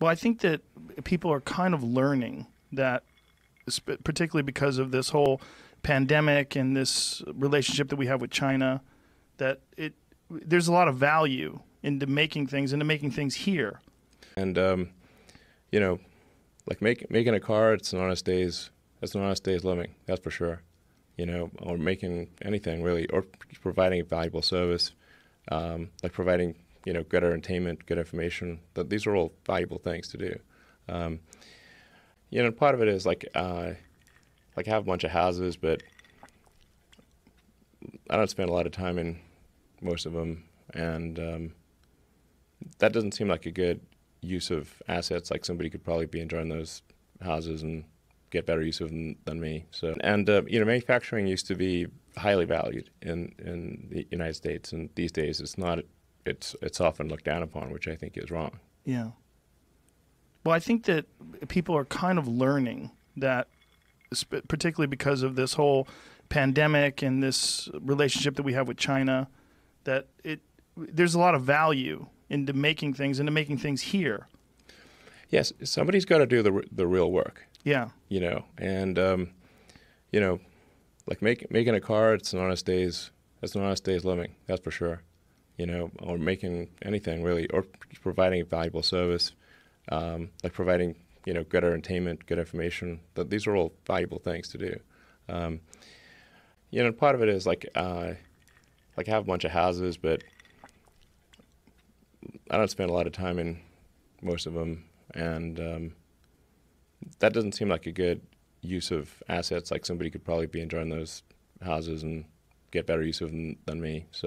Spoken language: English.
Well, I think that people are kind of learning that, particularly because of this whole pandemic and this relationship that we have with China, that it there's a lot of value into making things into making things here. And um, you know, like make, making a car, it's an honest day's it's an honest day's living. That's for sure. You know, or making anything really, or providing a valuable service, um, like providing you know good entertainment, good information. That these are all valuable things to do. Um, you know, part of it is like uh, like I have a bunch of houses, but I don't spend a lot of time in most of them, and um, that doesn't seem like a good use of assets. Like somebody could probably be enjoying those houses and get better use of them than me. So, and uh, you know, manufacturing used to be highly valued in in the United States, and these days it's not. It's it's often looked down upon, which I think is wrong. Yeah. Well, I think that people are kind of learning that, particularly because of this whole pandemic and this relationship that we have with China, that it there's a lot of value into making things into making things here. Yes, somebody's got to do the the real work. Yeah. You know, and um, you know, like make, making a car, it's an honest day's it's an honest day's living. That's for sure. You know, or making anything really, or providing a valuable service, um, like providing you know good entertainment, good information. That these are all valuable things to do. Um, you know, part of it is like uh, like I have a bunch of houses, but I don't spend a lot of time in most of them, and um, that doesn't seem like a good use of assets. Like somebody could probably be enjoying those houses and get better use of them than me. So.